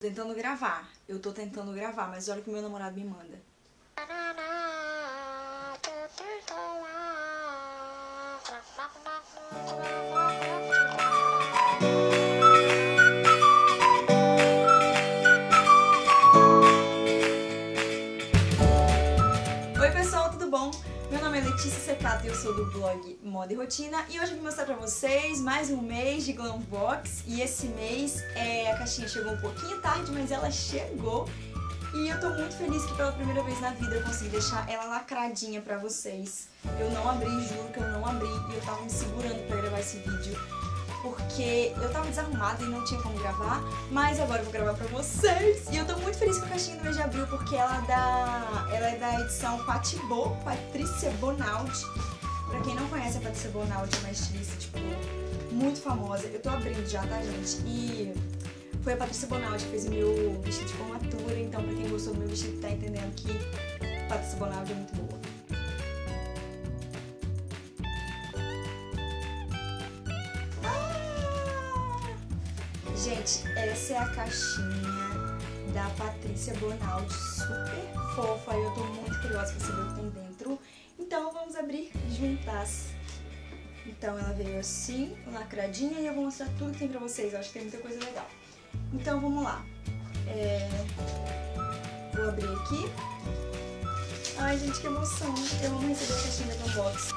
Tentando gravar. Eu tô tentando gravar, mas olha o que meu namorado me manda. Sou do blog Moda e Rotina e hoje eu vim mostrar pra vocês mais um mês de Glambox e esse mês é, a caixinha chegou um pouquinho tarde, mas ela chegou e eu tô muito feliz que pela primeira vez na vida eu consegui deixar ela lacradinha pra vocês. Eu não abri, juro que eu não abri e eu tava me segurando pra gravar esse vídeo porque eu tava desarrumada e não tinha como gravar, mas agora eu vou gravar pra vocês. E eu tô muito feliz com a caixinha do mês de abril, porque ela é da, ela é da edição Patibô, Patrícia Bonaldi. Pra quem não conhece a Patrícia Bonaldi, é uma estilista, tipo, muito famosa. Eu tô abrindo já, tá, gente? E foi a Patrícia Bonaldi que fez o meu vestido de formatura, então pra quem gostou do meu vestido tá entendendo que Patrícia Bonaldi é muito boa. Gente, essa é a caixinha da Patrícia Bonaldi, super fofa. E eu tô muito curiosa pra saber o que tem dentro. Então vamos abrir juntas. Então ela veio assim, lacradinha, e eu vou mostrar tudo que tem pra vocês. Eu acho que tem muita coisa legal. Então vamos lá. É... Vou abrir aqui. Ai, gente, que emoção. Eu amo receber a caixinha da Unbox.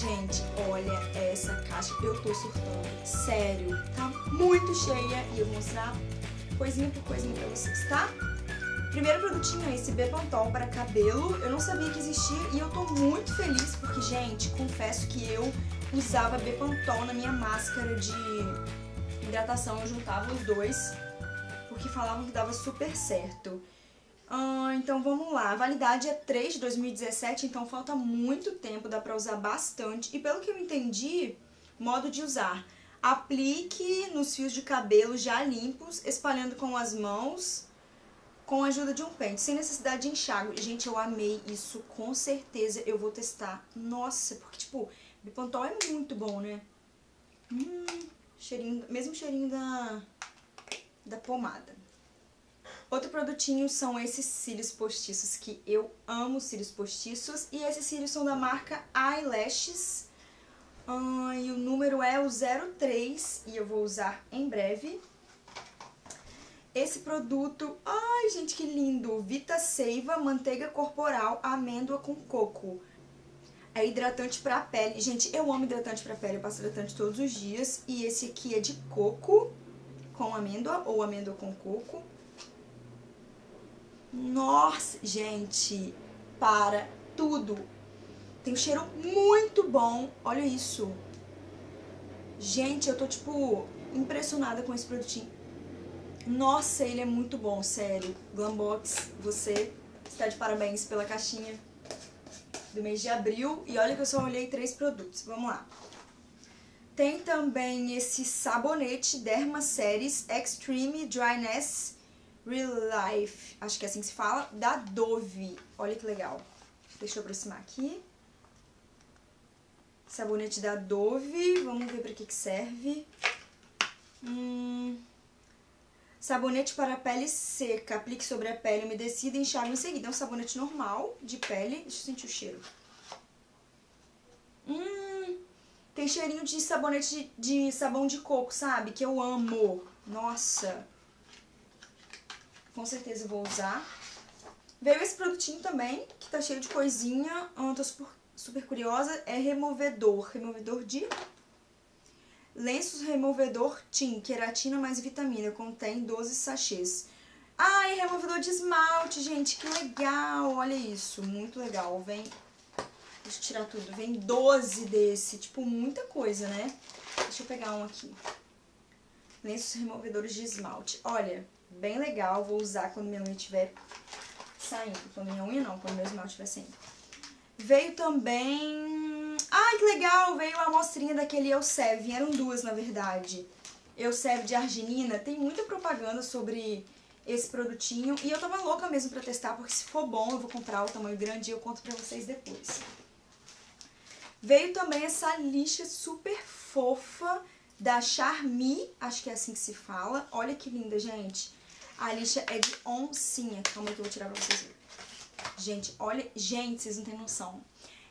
Gente, olha essa caixa, eu tô surtando. Sério, tá muito cheia e eu vou mostrar coisinha por coisinha pra vocês, tá? Primeiro produtinho é esse Bepantol para cabelo. Eu não sabia que existia e eu tô muito feliz porque, gente, confesso que eu usava Bepantol na minha máscara de hidratação. Eu juntava os dois porque falavam que dava super certo. Ah, então vamos lá, a validade é 3 de 2017, então falta muito tempo, dá pra usar bastante. E pelo que eu entendi, modo de usar, aplique nos fios de cabelo já limpos, espalhando com as mãos, com a ajuda de um pente, sem necessidade de enxágue. Gente, eu amei isso, com certeza eu vou testar. Nossa, porque tipo, Bipantol é muito bom, né? Hum, cheirinho, mesmo cheirinho da, da pomada. Outro produtinho são esses cílios postiços, que eu amo cílios postiços. E esses cílios são da marca Eyelashes. Ah, e o número é o 03 e eu vou usar em breve. Esse produto, ai gente que lindo, Vita Seiva Manteiga Corporal Amêndoa com Coco. É hidratante pra pele. Gente, eu amo hidratante pra pele, eu passo hidratante todos os dias. E esse aqui é de coco com amêndoa ou amêndoa com coco. Nossa, gente, para tudo. Tem um cheiro muito bom. Olha isso. Gente, eu tô, tipo, impressionada com esse produtinho. Nossa, ele é muito bom, sério. Glambox, você está de parabéns pela caixinha do mês de abril. E olha que eu só olhei três produtos. Vamos lá. Tem também esse sabonete Derma Series Extreme Dryness Real Life, acho que é assim que se fala, da Dove. Olha que legal. Deixa eu aproximar aqui. Sabonete da Dove, vamos ver para que, que serve. Hum, sabonete para pele seca, aplique sobre a pele umedecida e enxague em seguida. É um sabonete normal, de pele. Deixa eu sentir o cheiro. Hum, tem cheirinho de sabonete de, de sabão de coco, sabe? Que eu amo. Nossa com certeza vou usar. Veio esse produtinho também, que tá cheio de coisinha, eu tô super, super curiosa, é removedor, removedor de lenços removedor TIM, queratina mais vitamina, contém 12 sachês. E removedor de esmalte, gente, que legal, olha isso, muito legal, vem, deixa eu tirar tudo, vem 12 desse, tipo, muita coisa, né? Deixa eu pegar um aqui. Lenços removedores de esmalte, olha, bem legal, vou usar quando minha unha estiver saindo. Quando minha unha não, quando meu esmalte estiver saindo. Veio também... Ai, que legal! Veio a amostrinha daquele Elsev. Vieram duas, na verdade. Elsev de arginina. Tem muita propaganda sobre esse produtinho. E eu tava louca mesmo pra testar, porque se for bom eu vou comprar o tamanho grande e eu conto pra vocês depois. Veio também essa lixa super fofa da Charmy, acho que é assim que se fala. Olha que linda, gente. A lixa é de oncinha. Calma que eu vou tirar pra vocês verem. Gente, olha... Gente, vocês não têm noção.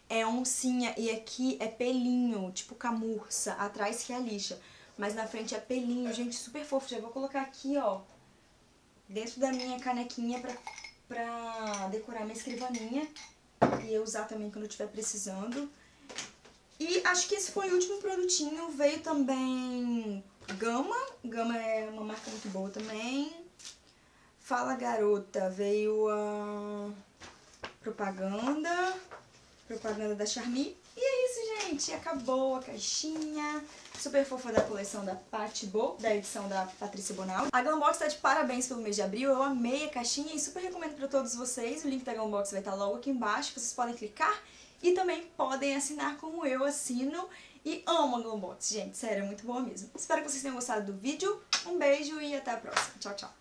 É oncinha e aqui é pelinho, tipo camurça. Atrás que é lixa. Mas na frente é pelinho, gente, super fofo. Já vou colocar aqui, ó, dentro da minha canequinha pra, pra decorar minha escrivaninha. E eu usar também quando eu estiver precisando. E acho que esse foi o último produtinho. Veio também Gama. Gama é uma marca muito boa também. Fala Garota. Veio a propaganda. Propaganda da Charmy. E é isso, gente. Acabou a caixinha. Super fofa da coleção da Patty Bo, da edição da Patrícia Bonal. A Glambox tá de parabéns pelo mês de abril. Eu amei a caixinha e super recomendo pra todos vocês. O link da Glambox vai estar logo aqui embaixo. Vocês podem clicar e também podem assinar como eu assino. E amo a Glambox, gente. Sério, é muito boa mesmo. Espero que vocês tenham gostado do vídeo. Um beijo e até a próxima. Tchau, tchau.